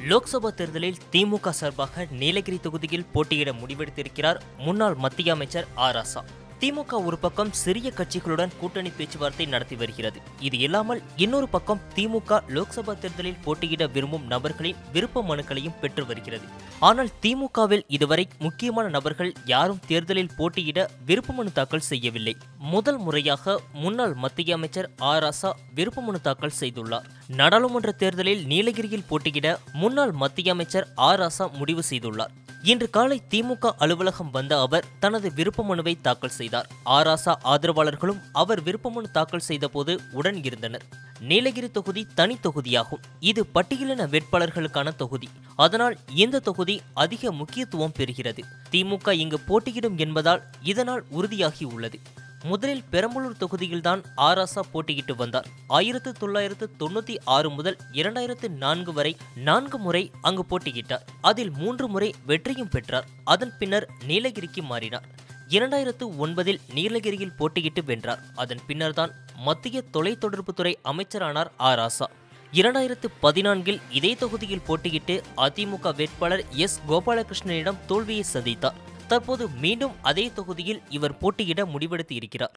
லோக்சபா தேர்தலில் திமுக சார்பாக நீலகிரி தொகுதியில் போட்டியிட முடிவெடுத்திருக்கிறார் முன்னாள் மத்திய அமைச்சர் ஆராசா திமுக ஒரு பக்கம் சிறிய கட்சிகளுடன் கூட்டணி பேச்சுவார்த்தை நடத்தி வருகிறது. இது இல்லாமல் இன்னொரு பக்கம் திமுக லோக்சபா தேர்தலில் போட்டியிட விரும்பும் நபர்களின் விருப்ப மனுக்களையும் பெற்று வருகிறது. ஆனால் திமுகவில் இதுவரை முக்கியமான நபர்கள் யாரும் தேர்தலில் போட்டியிட விருப்ப மனு தாக்கல் செய்யவில்லை. முதல் முறையாக முன்னாள் மத்திய அமைச்சர் ஆர். ராசா விருப்ப மனு தாக்கல் செய்துள்ளார். நாடாளுமன்ற தேர்தலில் நீலகிரியில் போட்டியிட முன்னாள் மத்திய அமைச்சர் ஆர். ராசா முடிவு செய்துள்ளார். இன்று காலை திமுக அலுவலகம் வந்த அவர் தனது விருப்ப மனுவை தாக்கல் செய்தார். ஆராசா ஆதரவாளர்களும் அவர் விருப்ப மனு தாக்கல் செய்தபோது உடன் இருந்தனர். நீலகிரி தொகுதி தனி தொகுதியாகும். இது பட்டியலின வேட்பாளர்களுக்கான தொகுதி. அதனால் இந்த தொகுதி அதிக முக்கியத்துவம் பெறுகிறது. திமுக இங்கு போட்டியிடும் என்பதால் இதனால் உறுதியாகி உள்ளது. முதலில் பெரம்பலூர் தொகுதியில்தான் ஆராசா போட்டியிட்டு வந்தார். ஆயிரத்து தொள்ளாயிரத்து தொண்ணூத்தி ஆறு முதல் இரண்டாயிரத்து நான்கு வரை நான்கு முறை அங்கு போட்டியிட்டார். அதில் மூன்று முறை வெற்றியும் பெற்றார். அதன் பின்னர் நீலகிரிக்கு மாறினார். இரண்டாயிரத்து ஒன்பதில் நீலகிரியில் போட்டியிட்டு வென்றார். அதன் பின்னர்தான் மத்திய தொலைத்தொடர்புத்துறை அமைச்சரானார் ஆராசா இரண்டாயிரத்து பதினான்கில் இதே தொகுதியில் போட்டியிட்டு அதிமுக வேட்பாளர் எஸ். கோபாலகிருஷ்ணனிடம் தோல்வியை சந்தித்தார். தற்போது மீண்டும் அதே தொகுதியில் இவர் போட்டியிட முடிவெடுத்து இருக்கிறார்.